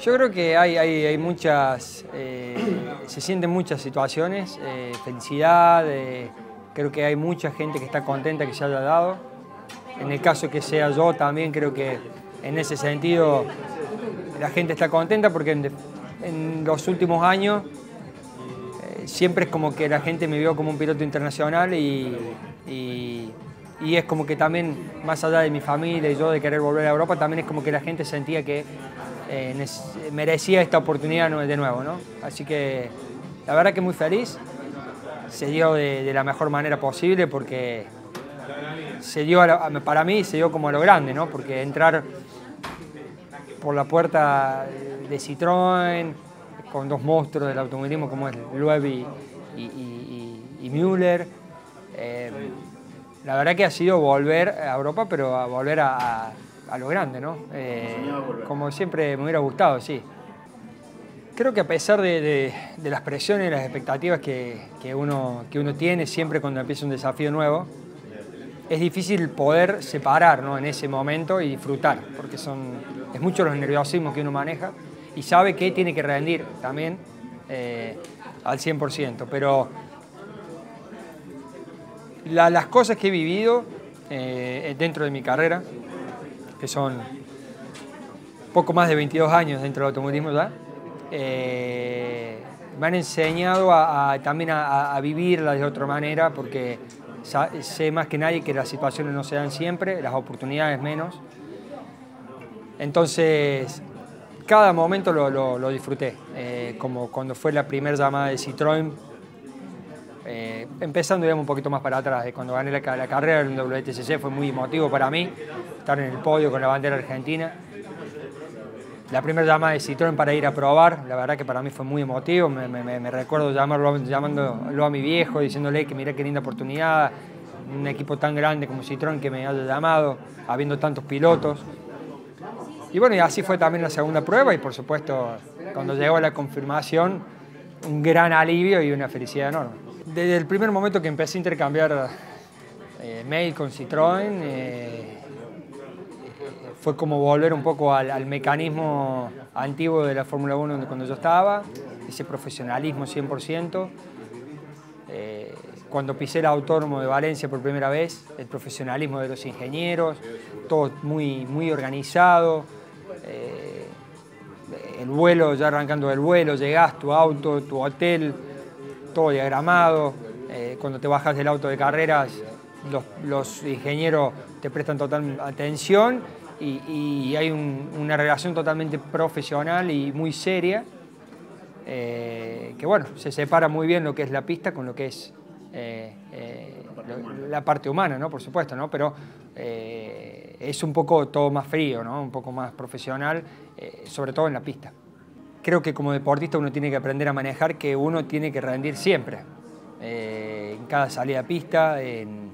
Yo creo que hay, hay, muchas, eh, se sienten muchas situaciones, eh, felicidad, eh, creo que hay mucha gente que está contenta que se haya dado. En el caso que sea yo también creo que en ese sentido la gente está contenta porque en, los últimos años siempre es como que la gente me vio como un piloto internacional y es como que también, más allá de mi familia y yo de querer volver a Europa, también es como que la gente sentía que eh, merecía esta oportunidad de nuevo, ¿no? Así que la verdad que muy feliz, se dio de, la mejor manera posible porque se dio, para mí se dio como a lo grande, ¿no? Porque entrar por la puerta de Citroën, con dos monstruos del automovilismo como es Loeb y, y, Müller, eh, la verdad que ha sido volver a Europa, pero a volver a a lo grande, ¿no? Eh, como siempre me hubiera gustado, sí. Creo que a pesar de, las presiones y las expectativas que, uno, que uno tiene siempre cuando empieza un desafío nuevo, es difícil poder separar ¿no? en ese momento y disfrutar, porque son, es mucho los nerviosismos que uno maneja y sabe que tiene que rendir también eh, al 100%. Pero las cosas que he vivido eh, dentro de mi carrera, que son poco más de 22 años dentro del automovilismo ya, eh, me han enseñado también a, vivirla de otra manera porque sé más que nadie que las situaciones no se dan siempre, las oportunidades menos. Entonces, cada momento lo, disfruté, eh, como cuando fue la primera llamada de Citroën, eh, empezando digamos, un poquito más para atrás, cuando gané la, carrera en WTCC fue muy emotivo para mí, estar en el podio con la bandera argentina. La primera llamada de Citroën para ir a probar, la verdad que para mí fue muy emotivo, me, recuerdo llamarlo, llamándolo a mi viejo, diciéndole que mira qué linda oportunidad, un equipo tan grande como Citroën que me haya llamado, habiendo tantos pilotos. Y bueno, así fue también la segunda prueba y por supuesto cuando llegó la confirmación, un gran alivio y una felicidad enorme. Desde el primer momento que empecé a intercambiar eh, mail con Citroën, eh, fue como volver un poco al, mecanismo antiguo de la Fórmula 1 cuando yo estaba, ese profesionalismo 100%. Eh, cuando pisé el autónomo de Valencia por primera vez, el profesionalismo de los ingenieros, todo muy, muy organizado. Eh, el vuelo, ya arrancando del vuelo, llegás, tu auto, tu hotel, todo diagramado. Eh, cuando te bajas del auto de carreras, los, los ingenieros te prestan total atención y, hay una relación totalmente profesional y muy seria, eh, que bueno, se separa muy bien lo que es la pista con lo que es eh, eh, la parte humana, ¿no? Por supuesto, ¿no? Pero es un poco todo más frío, ¿no? Un poco más profesional, sobre todo en la pista. Creo que como deportista uno tiene que aprender a manejar que uno tiene que rendir siempre, en cada salida a pista, en,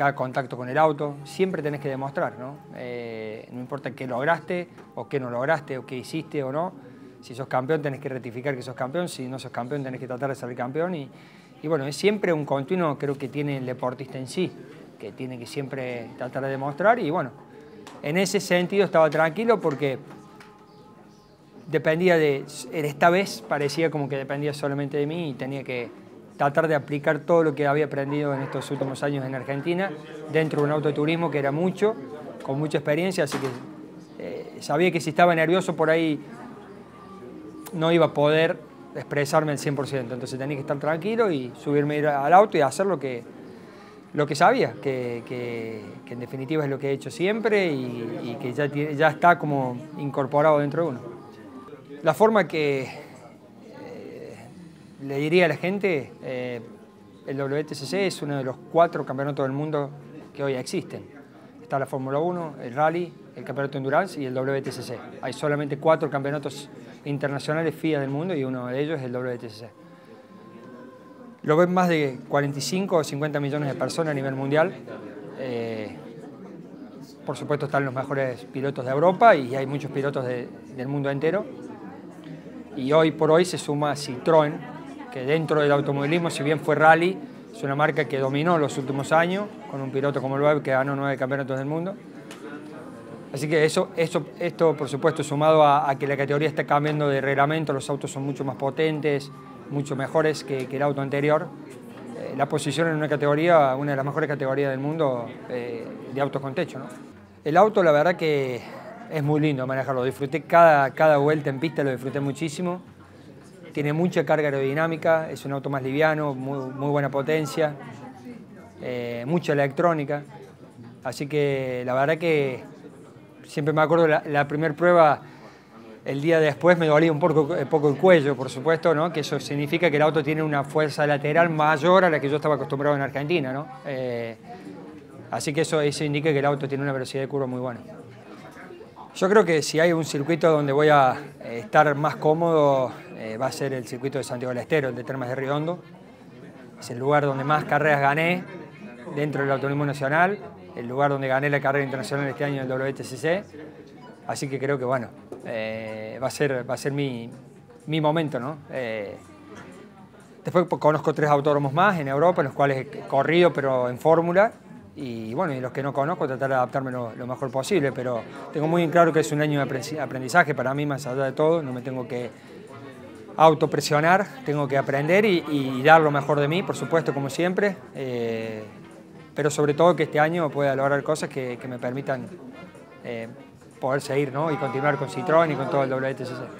cada contacto con el auto, siempre tenés que demostrar, ¿no? Eh, no importa qué lograste o qué no lograste o qué hiciste o no, si sos campeón tenés que rectificar que sos campeón, si no sos campeón tenés que tratar de ser campeón y, bueno, es siempre un continuo creo que tiene el deportista en sí, que tiene que siempre tratar de demostrar y bueno, en ese sentido estaba tranquilo porque dependía de, esta vez parecía como que dependía solamente de mí y tenía que tratar de aplicar todo lo que había aprendido en estos últimos años en Argentina dentro de un autoturismo que era mucho, con mucha experiencia, así que eh, sabía que si estaba nervioso por ahí no iba a poder expresarme al 100%, entonces tenía que estar tranquilo y subirme al auto y hacer lo que, lo que sabía, que, en definitiva es lo que he hecho siempre y, que ya, ya está como incorporado dentro de uno. La forma que, le diría a la gente, eh, el WTCC es uno de los cuatro campeonatos del mundo que hoy existen. Está la Fórmula 1, el Rally, el Campeonato Endurance y el WTCC. Hay solamente cuatro campeonatos internacionales FIA del mundo y uno de ellos es el WTCC. Lo ven más de 45 o 50 millones de personas a nivel mundial. Eh, por supuesto están los mejores pilotos de Europa y hay muchos pilotos del mundo entero. Y hoy por hoy se suma Citroën, que dentro del automovilismo, si bien fue rally, es una marca que dominó los últimos años, con un piloto como Loeb que ganó nueve campeonatos del mundo. Así que eso, eso, esto, por supuesto, sumado a, que la categoría está cambiando de reglamento, los autos son mucho más potentes, mucho mejores que, el auto anterior. Eh, la posición en una categoría, una de las mejores categorías del mundo eh, de autos con techo. ¿no? El auto, la verdad que es muy lindo manejarlo. Disfruté cada, cada vuelta en pista, lo disfruté muchísimo. Tiene mucha carga aerodinámica, es un auto más liviano, muy, muy buena potencia, eh, mucha electrónica. Así que la verdad que siempre me acuerdo la, la primera prueba, el día después me dolía un poco, poco, el cuello, por supuesto, ¿no? que eso significa que el auto tiene una fuerza lateral mayor a la que yo estaba acostumbrado en Argentina. ¿no? Eh, así que eso, eso indica que el auto tiene una velocidad de curva muy buena. Yo creo que si hay un circuito donde voy a eh, estar más cómodo, eh, va a ser el circuito de Santiago del Estero, el de Termas de Riondo. Es el lugar donde más carreras gané dentro del Autonomismo Nacional el lugar donde gané la carrera internacional este año en el WTCC. Así que creo que bueno, eh, va a ser, va a ser mi, mi momento. ¿no? Después conozco tres autódromos más en Europa, en los cuales he corrido, pero en fórmula. Y bueno, y los que no conozco, tratar de adaptarme lo, mejor posible. Pero tengo muy claro que es un año de aprendizaje para mí, más allá de todo. No me tengo que autopresionar, tengo que aprender y, dar lo mejor de mí, por supuesto, como siempre. Eh, pero sobre todo que este año pueda lograr cosas que, me permitan eh, poder seguir ¿no? y continuar con Citroën y con todo el WTCC.